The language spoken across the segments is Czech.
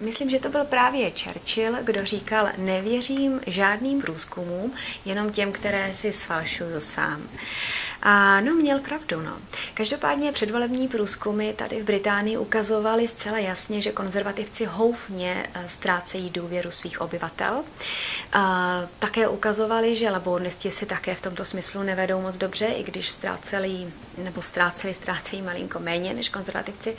Myslím, že to byl právě Churchill, kdo říkal, nevěřím žádným průzkumům, jenom těm, které si sfalšuju sám. A no, měl pravdu, no. Každopádně předvolební průzkumy tady v Británii ukazovaly zcela jasně, že konzervativci houfně eh, ztrácejí důvěru svých obyvatel. A také ukazovali, že laboristi si také v tomto smyslu nevedou moc dobře, i když ztráceli, nebo ztráceli, ztrácejí malinko méně než konzervativci.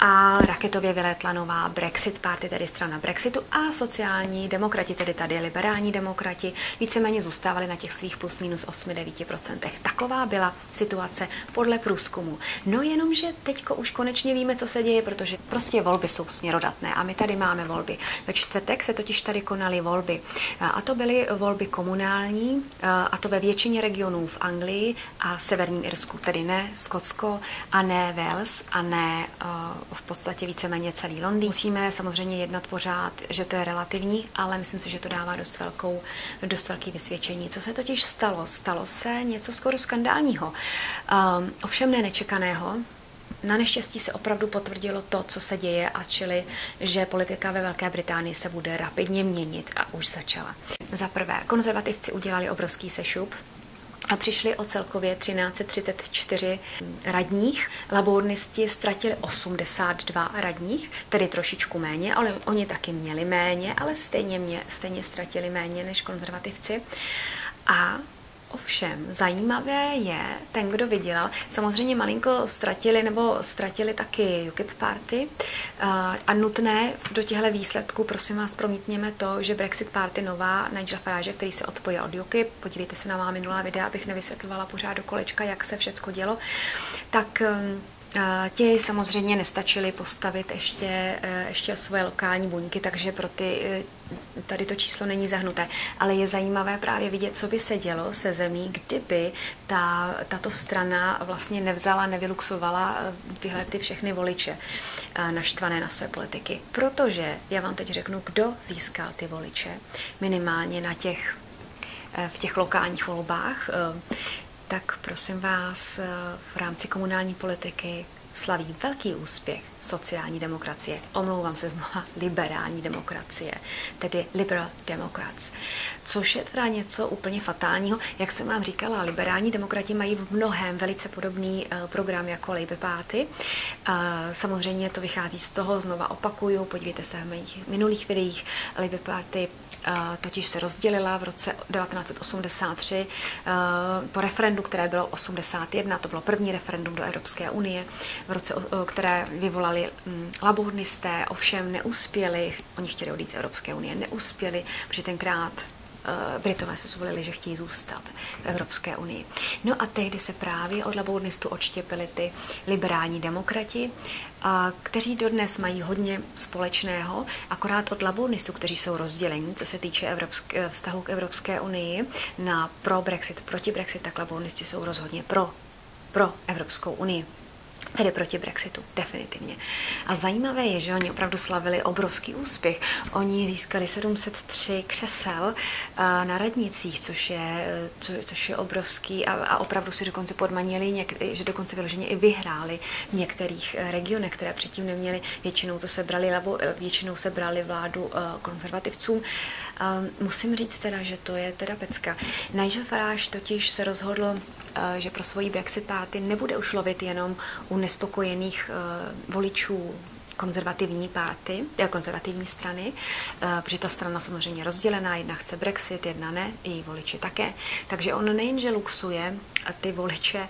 A raketově vyletla nová Brexit party, tedy strana Brexitu, a sociální demokrati, tedy tady liberální demokrati, víceméně zůstávali na těch svých plus minus 8-9%. Taková byla situace podle průzkumu. No jenomže teďko už konečně víme, co se děje, protože prostě volby jsou směrodatné a my tady máme volby. Ve čtvrtek se totiž tady konaly volby a to byly volby komunální a to ve většině regionů v Anglii a severním Irsku, tedy ne Skotsko a ne Wales a ne v podstatě víceméně celý Londýn. Musíme samozřejmě jednat pořád, že to je relativní, ale myslím si, že to dává dost, velkou, dost velký vysvědčení. Co se totiž stalo? Stalo se něco skoro skandální normálního, um, ovšem ne nečekaného. Na neštěstí se opravdu potvrdilo to, co se děje, a čili, že politika ve Velké Británii se bude rapidně měnit a už začala. Za prvé, konzervativci udělali obrovský sešup, a přišli o celkově 1334 radních. Labornisti ztratili 82 radních, tedy trošičku méně, ale oni taky měli méně, ale stejně, mě, stejně ztratili méně než konzervativci. A Ovšem, zajímavé je, ten, kdo vydělal, samozřejmě malinko ztratili nebo ztratili taky UKIP party eh, a nutné do těchto výsledků, prosím vás, promítněme to, že Brexit party nová Nigel Farage, který se odpojil od UKIP, podívejte se na má minulá videa, abych nevysvětlovala pořád do kolečka, jak se všechno dělo, tak ehm, Ti samozřejmě nestačili postavit ještě, e, ještě svoje lokální buňky, takže pro ty e, tady to číslo není zahnuté. Ale je zajímavé právě vidět, co by se dělo se zemí, kdyby ta, tato strana vlastně nevzala, nevyluxovala e, tyhle ty všechny voliče naštvané na své politiky. Protože já vám teď řeknu, kdo získal ty voliče minimálně na těch v těch lokálních volbách tak prosím vás eh, v rámci komunální politiky slaví velký úspěch sociální demokracie. Omlouvám se znova, liberální demokracie, tedy liberal democrats. Což je teda něco úplně fatálního. Jak jsem vám říkala, liberální demokrati mají v mnohem velice podobný uh, program jako Labour Party. Uh, samozřejmě to vychází z toho, znova opakuju, podívejte se v mých minulých videích, Labour Party totiž se rozdělila v roce 1983 po referendu, které bylo 81, to bylo první referendum do Evropské unie, v roce, které vyvolali mm, labornisté, ovšem neuspěli, oni chtěli odjít z Evropské unie, neuspěli, protože tenkrát Eh, Britové se zvolili, že chtějí zůstat v Evropské unii. No a tehdy se právě od labournistů odštěpili ty liberální demokrati, kteří dodnes mají hodně společného, akorát od labournistů, kteří jsou rozdělení, co se týče evropské, vztahu k Evropské unii, na pro Brexit, proti Brexit, tak labournisti jsou rozhodně pro, pro Evropskou unii. Tedy proti Brexitu, definitivně. A zajímavé je, že oni opravdu slavili obrovský úspěch. Oni získali 703 křesel eh, na radnicích, což je, eh, což je obrovský a, a opravdu si dokonce podmanili, něk, že dokonce vyloženě i vyhráli v některých eh, regionech, které předtím neměli. Většinou to sebrali, lebo většinou sebrali vládu konzervativcům. Musím říct teda, že to je teda pecka. Nigel Farage totiž se rozhodl, že pro svoji Brexit party nebude už lovit jenom u nespokojených eh, voličů konzervativní páty, eh, konzervativní strany, eh, protože ta strana samozřejmě rozdělená, jedna chce Brexit, jedna ne, i voliči také. Takže on nejenže luxuje ty voliče,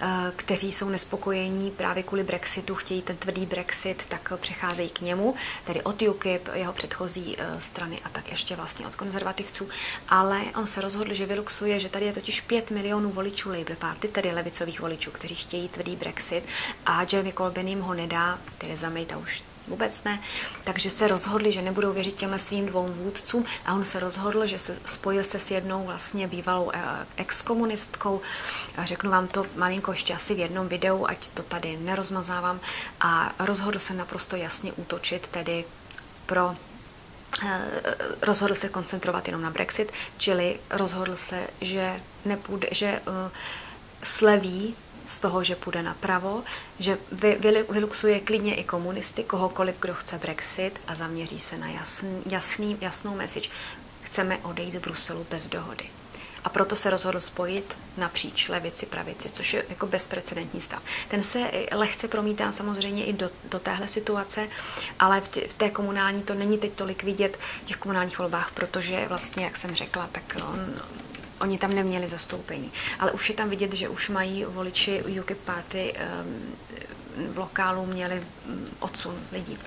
eh, kteří jsou nespokojení právě kvůli Brexitu, chtějí ten tvrdý Brexit, tak přecházejí k němu, tedy od UKIP, jeho předchozí strany a tak ještě vlastně od konzervativců. Ale on se rozhodl, že vyluxuje, že tady je totiž 5 milionů voličů Labour Party, tedy levicových voličů, kteří chtějí tvrdý Brexit a Jeremy Corbyn jim ho nedá, tedy zamejta už vůbec ne. Takže se rozhodli, že nebudou věřit těmhle svým dvou vůdcům a on se rozhodl, že se spojil se s jednou vlastně bývalou eh, exkomunistkou. Řeknu vám to malinko ještě asi v jednom videu, ať to tady nerozmazávám. A rozhodl se naprosto jasně útočit tedy pro eh, rozhodl se koncentrovat jenom na Brexit, čili rozhodl se, že nepůjde, že uh, sleví z toho, že půjde napravo, že vy, vy, vyluxuje klidně i komunisty, kohokoliv, kdo chce Brexit a zaměří se na jasný, jasný, jasnou message. Chceme odejít z Bruselu bez dohody a proto se rozhodl spojit napříč levici, pravici, což je jako bezprecedentní stav. Ten se lehce promítá samozřejmě i do, do téhle situace, ale v, tě, v té komunální to není teď tolik vidět v těch komunálních volbách, protože vlastně, jak jsem řekla, tak on, oni tam neměli zastoupení. Ale už je tam vidět, že už mají voliči UKIP party um, v lokálu měli mm, odsun lidí.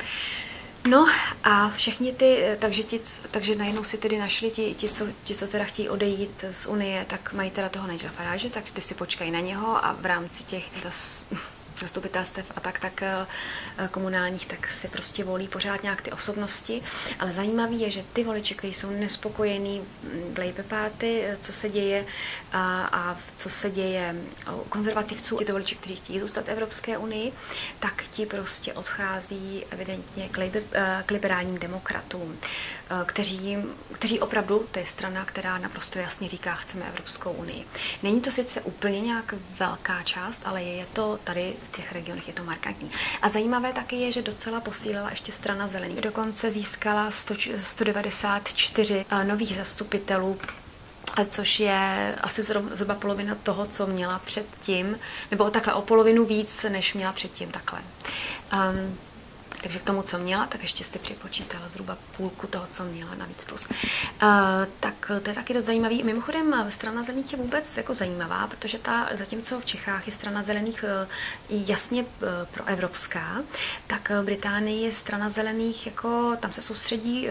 No a všechny ty, takže, ti, takže najednou si tedy našli ti, ti, co, ti, co teda chtějí odejít z Unie, tak mají teda toho Nigela Farage, tak ty si počkají na něho a v rámci těch zastupitelstev a tak, tak eh, komunálních, tak si prostě volí pořád nějak ty osobnosti. Ale zajímavé je, že ty voliči, kteří jsou nespokojení v Labour Party, eh, co se děje a, a co se děje u konzervativců, ty voliči, kteří chtějí zůstat v Evropské unii, tak ti prostě odchází evidentně k, Labour, eh, k liberálním demokratům, kteří, kteří opravdu, to je strana, která naprosto jasně říká, chceme Evropskou unii. Není to sice úplně nějak velká část, ale je to tady v těch regionech je to markantní. A zajímavé taky je, že docela posílila ještě strana zelených. Dokonce získala 100, 194 eh, nových zastupitelů což je asi zhruba polovina toho, co měla předtím, nebo takhle o polovinu víc, než měla předtím takhle. Um, takže k tomu, co měla, tak ještě si připočítala zhruba půlku toho, co měla navíc plus. Uh, tak to je taky dost zajímavý. Mimochodem, strana zelených je vůbec jako zajímavá, protože ta, zatímco v Čechách je strana zelených uh, jasně uh, proevropská, tak v Británii je strana zelených, jako tam se soustředí,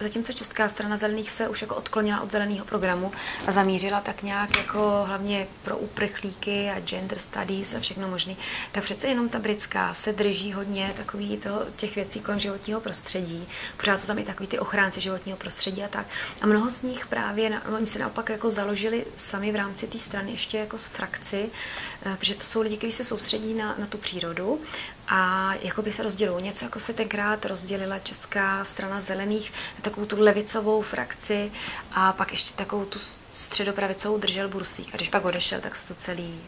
zatímco česká strana zelených se už jako odklonila od zeleného programu a zamířila tak nějak jako hlavně pro uprchlíky a gender studies a všechno možné, tak přece jenom ta britská se drží hodně takový to těch věcí kolem životního prostředí. Pořád jsou tam i takový ty ochránci životního prostředí a tak. A mnoho z nich právě, oni se naopak jako založili sami v rámci té strany ještě jako z frakci, eh, protože to jsou lidi, kteří se soustředí na, na tu přírodu a jako by se rozdělují. Něco jako se tenkrát rozdělila Česká strana zelených na takovou tu levicovou frakci a pak ještě takovou tu středopravicovou držel Bursík. A když pak odešel, tak se to celý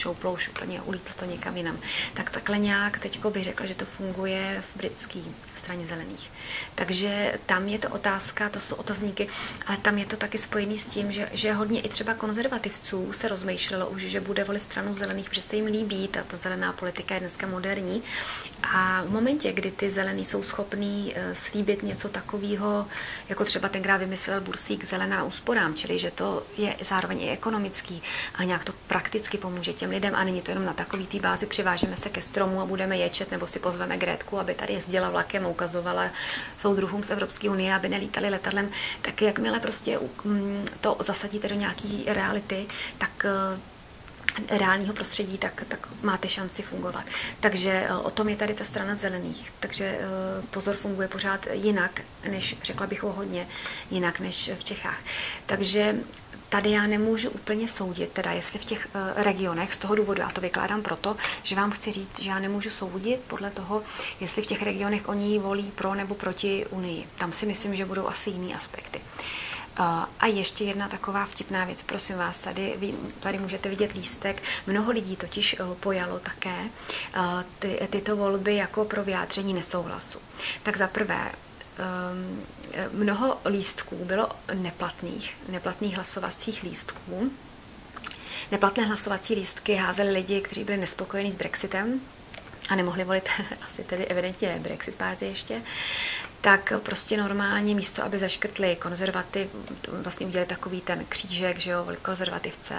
šouplouš úplně ulítl to někam jinam. Tak takhle nějak teď bych řekla, že to funguje v britské straně zelených. Takže tam je to otázka, to jsou otazníky, ale tam je to taky spojený s tím, že, že hodně i třeba konzervativců se rozmýšlelo už, že bude volit stranu zelených, protože se jim líbí, ta, ta zelená politika je dneska moderní. A v momentě, kdy ty zelení jsou schopní uh, slíbit něco takového, jako třeba tenkrát vymyslel Bursík zelená úsporám, čili že to je zároveň i ekonomický a nějak to prakticky pomůže těm lidem a není to jenom na takový té bázi, přivážeme se ke stromu a budeme ječet, nebo si pozveme Grétku, aby tady jezdila vlakem a ukazovala soudruhům z Evropské unie, aby nelítali letadlem, tak jakmile prostě to zasadíte do nějaký reality, tak eh, reálního prostředí, tak, tak máte šanci fungovat. Takže eh, o tom je tady ta strana zelených. Takže eh, pozor funguje pořád jinak, než řekla bych o hodně jinak než v Čechách. Takže tady já nemůžu úplně soudit, teda jestli v těch uh, regionech, z toho důvodu, já to vykládám proto, že vám chci říct, že já nemůžu soudit podle toho, jestli v těch regionech oni volí pro nebo proti Unii. Tam si myslím, že budou asi jiný aspekty. Uh, a ještě jedna taková vtipná věc, prosím vás, tady, vy, tady můžete vidět lístek. Mnoho lidí totiž uh, pojalo také ty, tyto volby jako pro vyjádření nesouhlasu. Tak za prvé, mnoho lístků bylo neplatných, neplatných hlasovacích lístků. Neplatné hlasovací lístky házeli lidi, kteří byli nespokojení s Brexitem a nemohli volit asi tedy evidentně Brexit Party ještě tak prostě normálně místo, aby zaškrtli konzervativ, vlastně udělali takový ten křížek, že jo, konzervativce,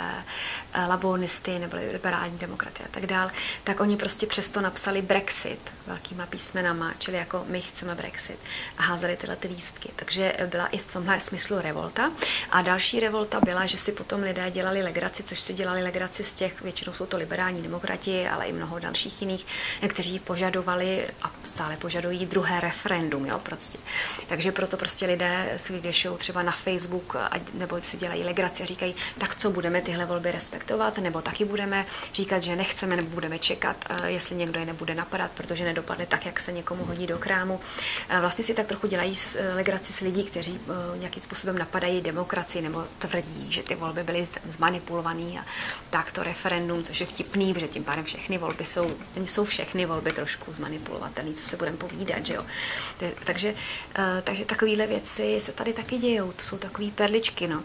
eh, labonisty nebo liberální demokraty a tak dál, tak oni prostě přesto napsali Brexit velkýma písmenama, čili jako my chceme Brexit a házeli tyhle ty lístky. Takže byla i v tomhle smyslu revolta. A další revolta byla, že si potom lidé dělali legraci, což si dělali legraci z těch, většinou jsou to liberální demokrati, ale i mnoho dalších jiných, kteří požadovali a stále požadují druhé referendum, jo, prostě. Takže proto prostě lidé si vyvěšují třeba na Facebook nebo si dělají legraci a říkají, tak co budeme tyhle volby respektovat, nebo taky budeme říkat, že nechceme, nebo budeme čekat, jestli někdo je nebude napadat, protože nedopadne tak, jak se někomu hodí do krámu. Vlastně si tak trochu dělají legraci s lidí, kteří nějakým způsobem napadají demokracii nebo tvrdí, že ty volby byly zmanipulované a tak to referendum, což je vtipný, protože tím pádem všechny volby jsou, jsou všechny volby trošku zmanipulovatelné, co se budeme povídat, že jo. Takže, takže takovéhle věci se tady taky dějou, to jsou takové perličky, no.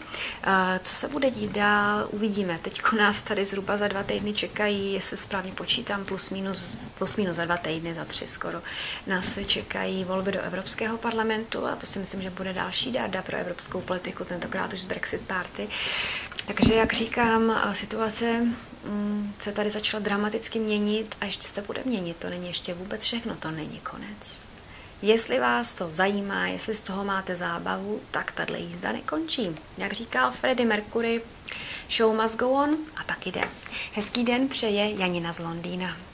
Co se bude dít dál, uvidíme. Teď nás tady zhruba za dva týdny čekají, jestli správně počítám, plus minus, plus minus za dva týdny, za tři skoro, nás čekají volby do Evropského parlamentu a to si myslím, že bude další dárda pro evropskou politiku, tentokrát už z Brexit Party. Takže, jak říkám, situace mm, se tady začala dramaticky měnit a ještě se bude měnit. To není ještě vůbec všechno, to není konec. Jestli vás to zajímá, jestli z toho máte zábavu, tak tahle jízda nekončí. Jak říkal Freddie Mercury, show must go on a tak jde. Hezký den přeje Janina z Londýna.